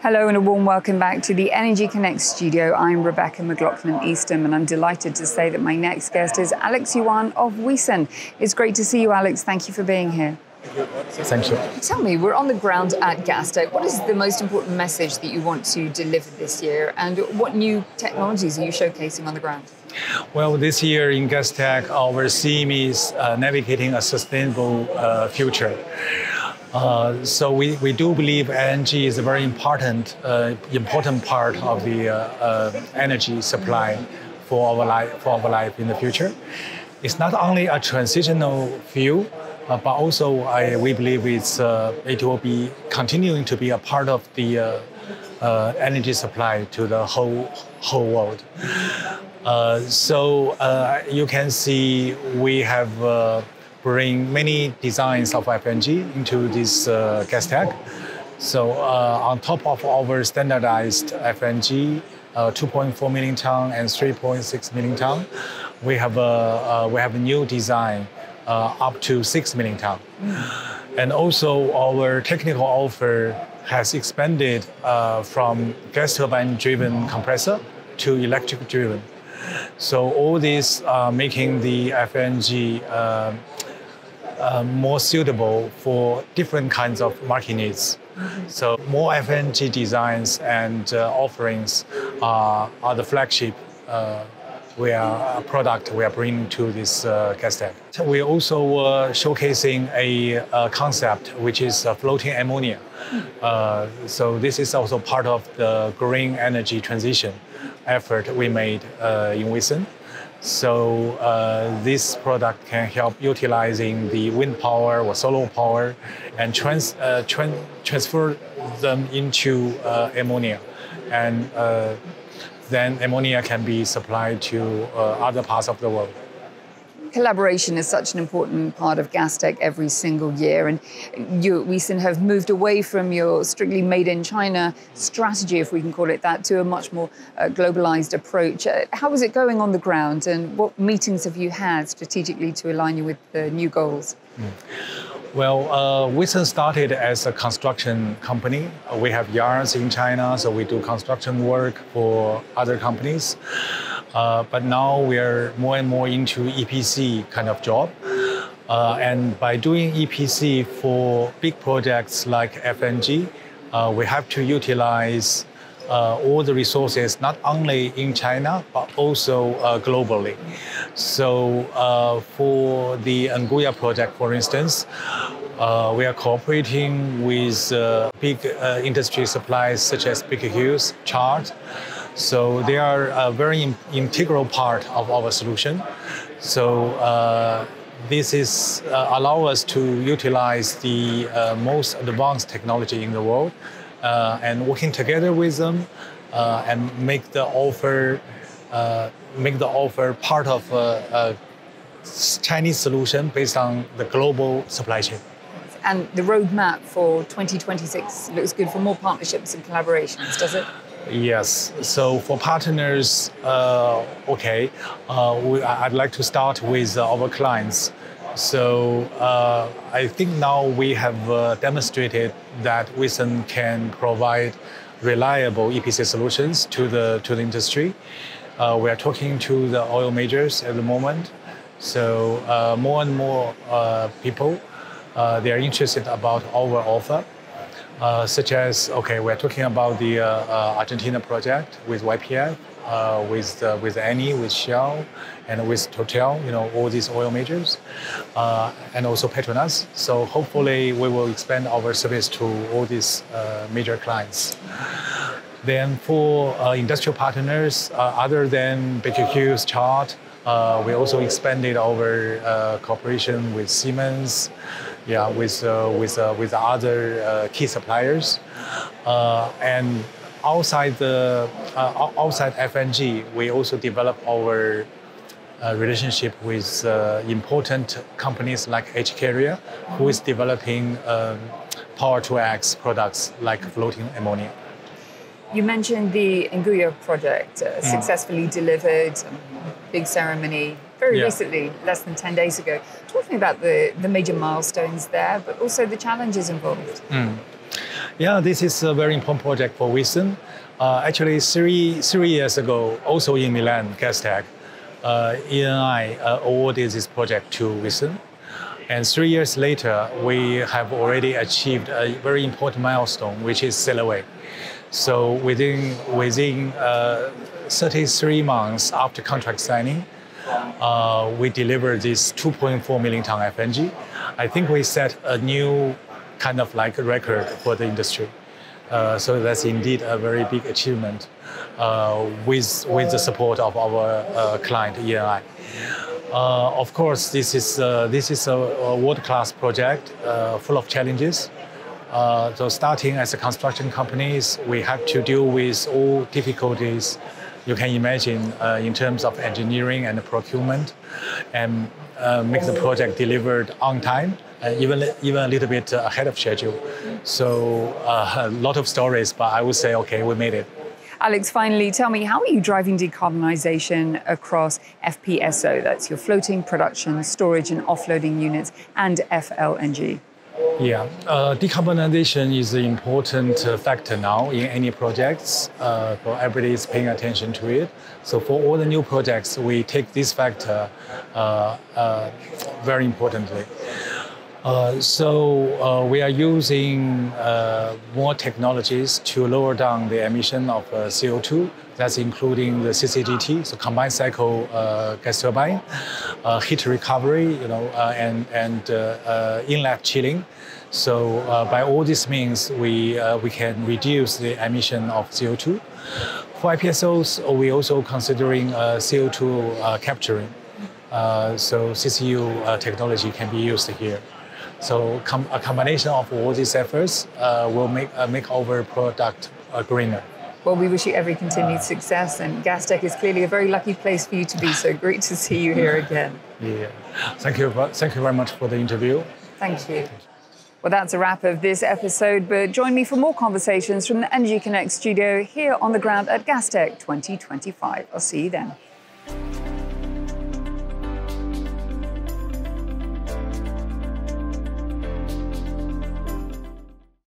Hello and a warm welcome back to the Energy Connect studio. I'm Rebecca McLaughlin Eastham and I'm delighted to say that my next guest is Alex Yuan of Wison. It's great to see you, Alex. Thank you for being here. Thank you. Tell me, we're on the ground at Gastech. What is the most important message that you want to deliver this year and what new technologies are you showcasing on the ground? Well, this year in Gastech, our theme is uh, navigating a sustainable uh, future. Uh, so we, we do believe LNG is a very important uh, important part of the uh, uh, energy supply for our life for our life in the future. It's not only a transitional fuel, uh, but also I, we believe it's it will be continuing to be a part of the energy supply to the whole whole world. so you can see we have bring many designs of FLNG into this uh, Gastech. So uh, on top of our standardized FLNG, uh, 2.4 million ton and 3.6 million ton, we have a uh, we have a new design up to 6 million ton. And also our technical offer has expanded uh, from gas turbine driven compressor to electric driven. So all this uh, making the FLNG uh, uh, more suitable for different kinds of market needs. So more FLNG designs and uh, offerings are, are the flagship uh, we are a product we are bringing to this uh, Gastech. We're also uh, showcasing a, a, concept which is uh, floating ammonia. Uh, so this is also part of the green energy transition effort we made uh, in Wison. So uh, this product can help utilizing the wind power or solar power and trans, uh, tran- transfer them into uh, ammonia. And uh, then ammonia can be supplied to uh, other parts of the world collaboration is such an important part of Gastech every single year. And you we have moved away from your strictly made in China strategy, if we can call it that, to a much more uh, globalized approach. Uh, how is it going on the ground? And what meetings have you had strategically to align you with the new goals? Mm. Well, uh, Wison started as a construction company. We have yards in China, so we do construction work for other companies. Uh, but now we are more and more into EPC kind of job. Uh, and by doing EPC for big projects like FLNG, uh, we have to utilize uh, all the resources not only in China but also uh, globally. So uh, for the Anguilla project, for instance, we are cooperating with big industry suppliers such as Baker Hughes, Chart. So they are a very integral part of our solution. So uh, this is uh, allow us to utilize the uh, most advanced technology in the world uh, and working together with them uh, and make the offer uh, make the offer part of a, a Chinese solution based on the global supply chain. And the roadmap for 2026 looks good for more partnerships and collaborations, does it? Yes. So for partners, uh, okay, uh, we, I'd like to start with uh, our clients. So uh, I think now we have uh, demonstrated that Wison can provide reliable EPC solutions to the to the industry. Uh, we are talking to the oil majors at the moment. So more and more people they are interested about our offer. Uh, such as okay, we're talking about the uh, uh, Argentina project with YPF, uh, with uh, with Eni, with Shell, and with Total. You know all these oil majors, uh, and also Petronas. So hopefully we will expand our service to all these major clients. Then for industrial partners, other than Hughes, Chart, we also expanded our cooperation with Siemens yeah, with uh, with uh, with other uh, key suppliers, and outside the outside FLNG, we also develop our uh, relationship with uh, important companies like H2Carrier, who is developing um, Power to X products like floating ammonia. You mentioned the Anguilla project, uh, mm. successfully delivered, big ceremony very yeah. recently, less than 10 days ago. Talk to me about the, the major milestones there, but also the challenges involved. Mm. Yeah, this is a very important project for Wison. Uh, actually, three, three years ago, also in Milan, Gastech, uh, ENI uh, awarded this project to Wison. And three years later, we have already achieved a very important milestone, which is away. So within, within uh, 33 months after contract signing, uh, we delivered this 2.4 million ton FLNG. I think we set a new kind of like record for the industry. Uh, so that's indeed a very big achievement uh, with, with the support of our uh, client, ENI. Uh, of course, this is, uh, this is a, a world-class project uh, full of challenges. so starting as a construction companies, we have to deal with all difficulties you can imagine in terms of engineering and procurement and make the project delivered on time uh, even even a little bit ahead of schedule. So uh, a lot of stories, but I would say, okay, we made it. Alex, finally, tell me, how are you driving decarbonisation across FPSO? That's your floating production, storage, and offloading units, and FLNG. Yeah, uh, decarbonization is an important uh, factor now in any projects. Uh, so everybody is paying attention to it. So for all the new projects, we take this factor uh, uh, very importantly. Uh, so uh, we are using uh, more technologies to lower down the emission of uh, CO2. That's including the CCGT, so combined cycle uh, gas turbine, heat recovery, you know, and and inlet chilling. So by all these means, we we can reduce the emission of CO2. For FPSOs, we also considering CO2 capturing. so CCU technology can be used here. So com a combination of all these efforts uh, will make, uh, make our product uh, greener. Well, we wish you every continued success, and Gastech is clearly a very lucky place for you to be. So great to see you here again. Yeah, thank you. Thank you very much for the interview. Thank you. Well, that's a wrap of this episode, but join me for more conversations from the Energy Connect studio here on the ground at Gastech 2025. I'll see you then.